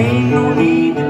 Ain't no need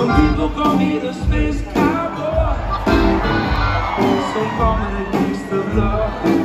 people call me the space cowboy. Some call me the gangster love.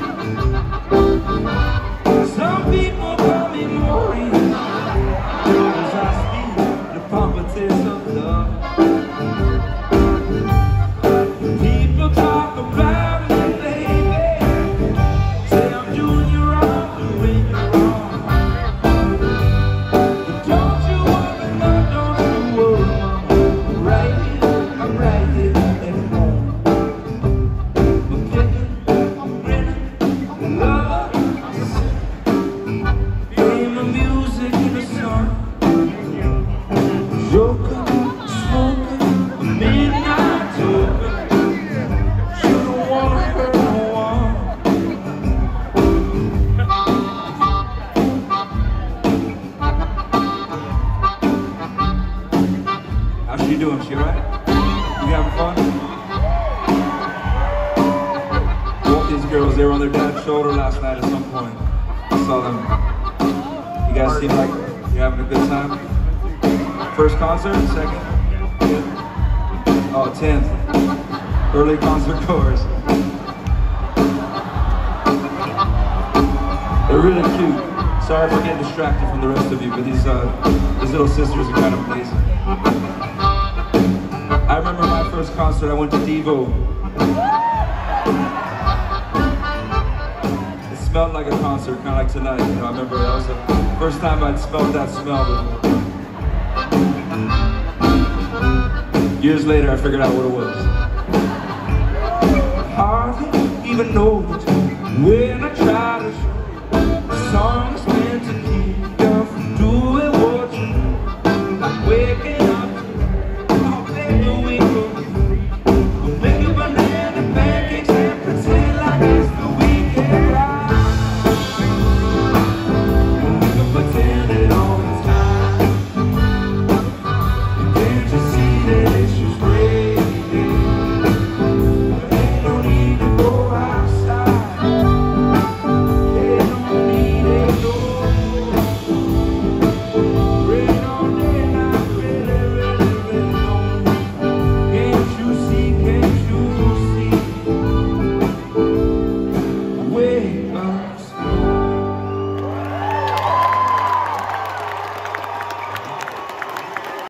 They were on their dad's shoulder last night at some point. I saw them. You guys seem like you're having a good time. First concert? Second? Oh, 10th. Early concert goers. They're really cute. Sorry for getting distracted from the rest of you, but these uh, these little sisters are kind of amazing. I remember my first concert. I went to Devo. Smelled like a concert, kind of like tonight. You know, I remember that was the first time I'd smelled that smell before. Years later, I figured out what it was. Hardly even know it when I try to show meant to